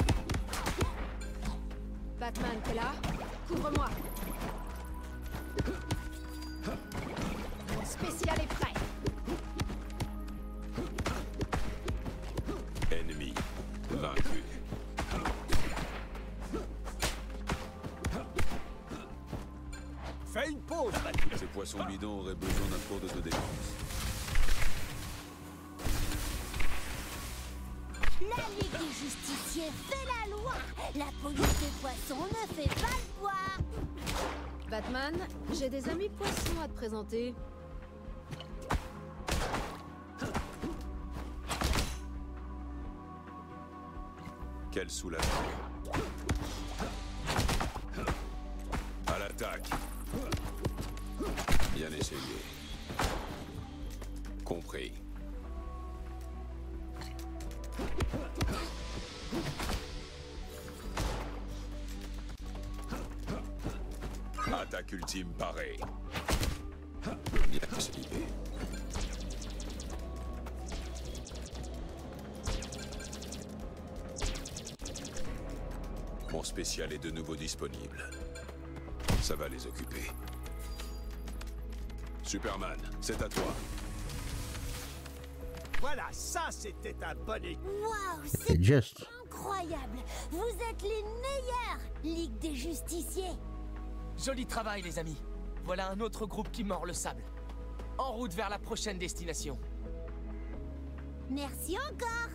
Batman, t'es là? Couvre-moi. Des Justiciers fait la loi La police des poissons ne fait pas le poids Batman, j'ai des amis poissons à te présenter. Quel soulagement. Ultime parée. Bien essayé. Mon spécial est de nouveau disponible. Ça va les occuper. Superman, c'est à toi. Voilà, ça c'était un bon équipe. Waouh, C'est c'est juste. incroyable Vous êtes les meilleurs Ligue des justiciers Joli travail, les amis. Voilà un autre groupe qui mord le sable. En route vers la prochaine destination. Merci encore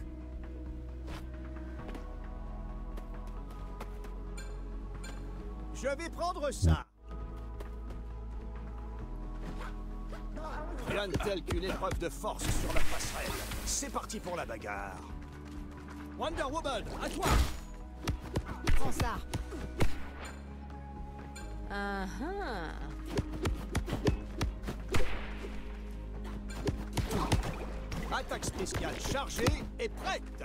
Je vais prendre ça. Rien de tel qu'une épreuve de force sur la passerelle. C'est parti pour la bagarre. Wonder Woman, à toi Prends ça. Ah ah. Attaque spéciale chargée et prête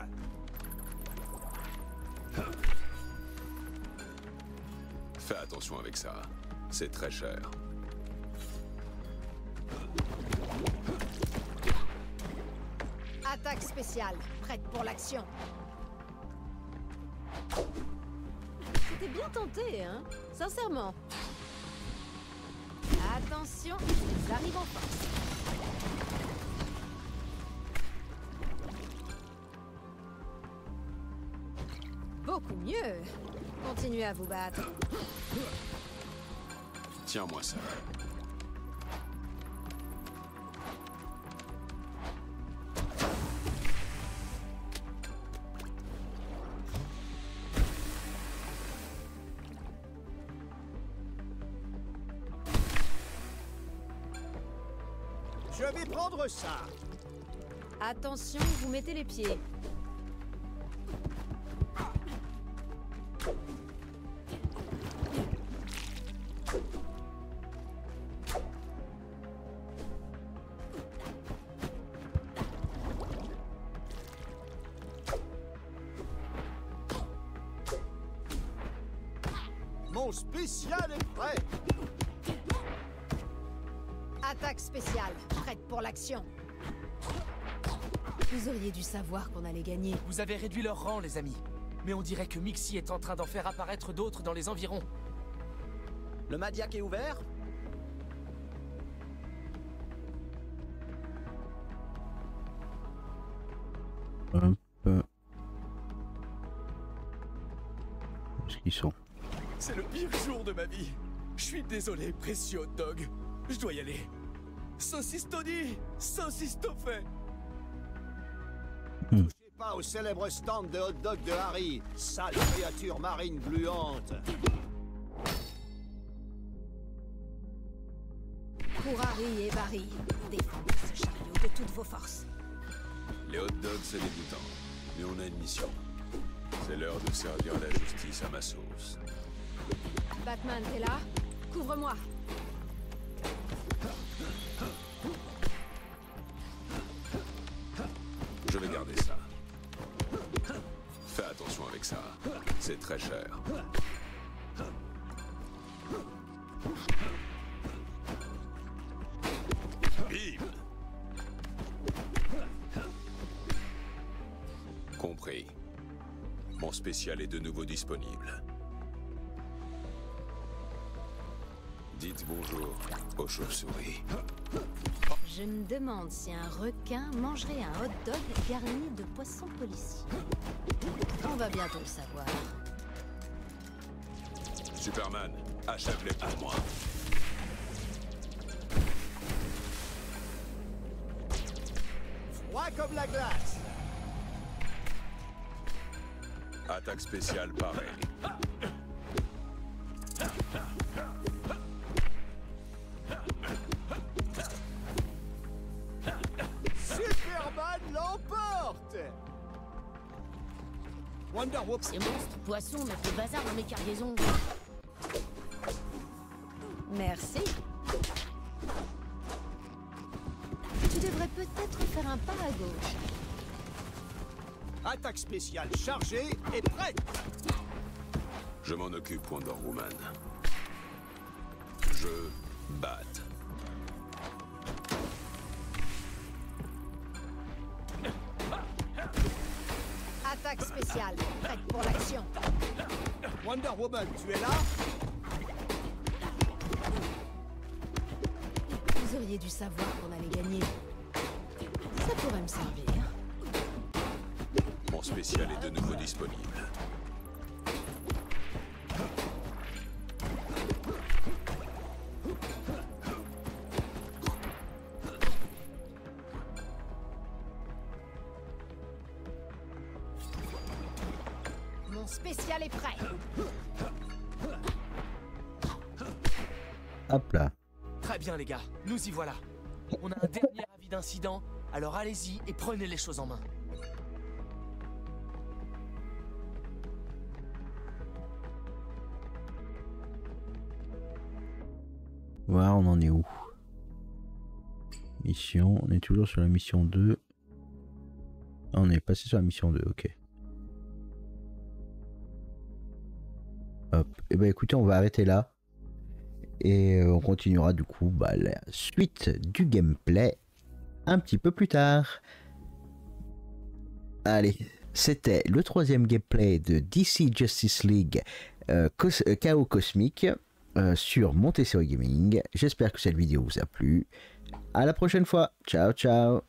Fais attention avec ça. C'est très cher. Attaque spéciale, prête pour l'action. C'était bien tenté, hein Sincèrement. Attention, ils arrivent en force. Beaucoup mieux. Continuez à vous battre. Tiens-moi ça. Ça. Attention, vous mettez les pieds. Mon spécial est prêt. Attaque spéciale, prête pour l'action. Vous auriez dû savoir qu'on allait gagner. Vous avez réduit leur rang, les amis. Mais on dirait que Mixi est en train d'en faire apparaître d'autres dans les environs. Le Madiac est ouvert Hop. Où est-ce qu'ils sont? C'est le pire jour de ma vie. Je suis désolé, précieux dog. Je dois y aller. Saucisse Tony Saucisse Toffet Touchez pas au célèbre stand de hot dog de Harry, sale créature marine gluante. Pour Harry et Barry, défendez ce chariot de toutes vos forces. Les hot dogs, c'est dégoûtant. Mais on a une mission. C'est l'heure de servir la justice à ma sauce. Batman, t'es là? Couvre-moi. Très Compris. Mon spécial est de nouveau disponible. Dites bonjour aux chauves-souris. Je me demande si un requin mangerait un hot dog garni de poisson policier. On va bientôt le savoir. Superman, achève-les pour moi. Froid comme la glace. Attaque spéciale pareil. Superman l'emporte Wonder Woman. Ces monstres poissons mettent le bazar dans mes cargaisons. Merci. Tu devrais peut-être faire un pas à gauche. Attaque spéciale chargée et prête Je m'en occupe, Wonder Woman. Je batte. Attaque spéciale, prête pour l'action. Wonder Woman, tu es là? Savoir qu'on allait gagner. Ça pourrait me servir. Mon spécial est de nouveau disponible. Mon spécial est prêt. Hop là. Très bien, les gars, nous y voilà. On a un dernier avis d'incident, alors allez-y et prenez les choses en main. Voir, on en est où? Mission, on est toujours sur la mission 2. Ah, on est passé sur la mission 2, ok. Hop, et bah écoutez, on va arrêter là. Et euh, on continuera du coup bah, la suite du gameplay un petit peu plus tard. Allez, c'était le troisième gameplay de DC Justice League euh, euh, Chaos Cosmique euh, sur Montessori Gaming. J'espère que cette vidéo vous a plu. À la prochaine fois. Ciao, ciao.